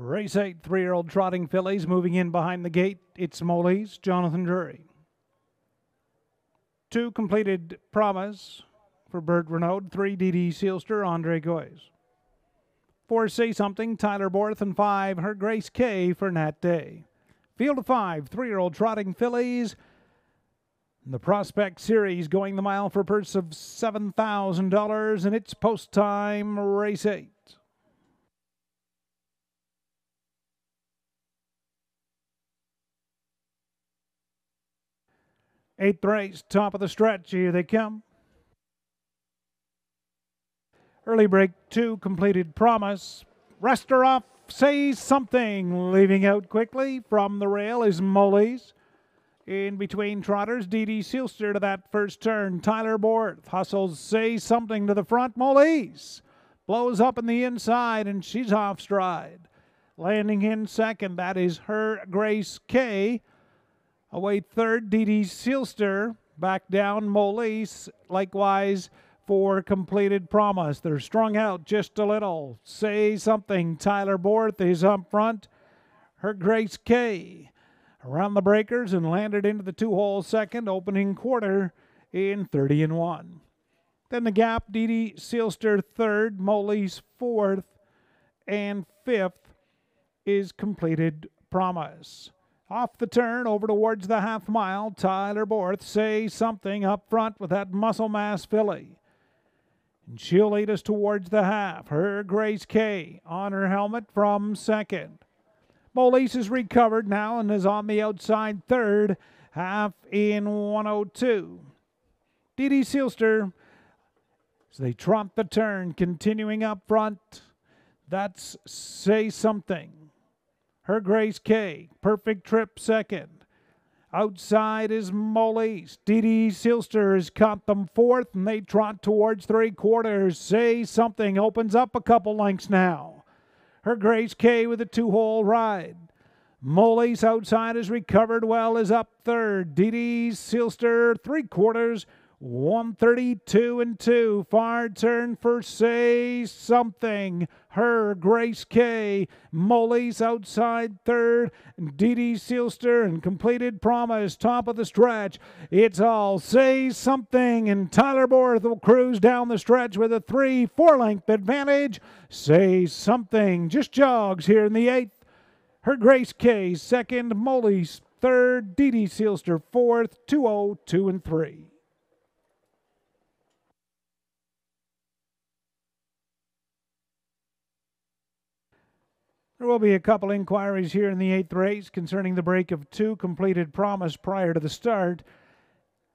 Race eight, three year old trotting fillies moving in behind the gate. It's Molly's Jonathan Drury. Two completed Promise for Bert Renaud. Three DD Sealster, Andre Goyes. Four Say Something, Tyler Borth. And five, Her Grace K for Nat Day. Field of five, three year old trotting fillies. The Prospect Series going the mile for a purse of $7,000, and it's post time race eight. Eighth race, top of the stretch. Here they come. Early break two, completed promise. Rester off, say something. Leaving out quickly from the rail is Molly's. In between trotters, DD Sealster to that first turn. Tyler Borth hustles, say something to the front. Molly's blows up in the inside and she's off stride. Landing in second, that is her Grace K. Away third, DD Sealster. Back down, Molise. Likewise for completed promise. They're strung out just a little. Say something. Tyler Borth is up front. Her Grace K. Around the breakers and landed into the two hole second, opening quarter in 30 and 1. Then the gap, DD Sealster third, Molly's fourth, and fifth is completed promise. Off the turn, over towards the half mile, Tyler Borth say something up front with that muscle mass filly. And she'll lead us towards the half. Her Grace K on her helmet from second. Molise is recovered now and is on the outside third, half in 102. DD Sealster, as they trot the turn, continuing up front. That's Say Something. Her Grace K, perfect trip second. Outside is Molise. DD Silster has caught them fourth, and they trot towards three quarters. Say something opens up a couple lengths now. Her Grace K with a two hole ride. Molise outside is recovered well, is up third. DD Silster three quarters. 132 and 2. Far turn for Say Something. Her Grace K. Molly's outside third. DD Sealster and completed promise. Top of the stretch. It's all Say Something. And Tyler Borth will cruise down the stretch with a 3 4 length advantage. Say Something just jogs here in the eighth. Her Grace K. Second. Molly's third. DD Sealster fourth. 202 and 3. There will be a couple inquiries here in the eighth race concerning the break of two completed promise prior to the start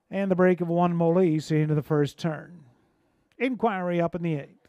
and the break of one Molise into the first turn. Inquiry up in the eighth.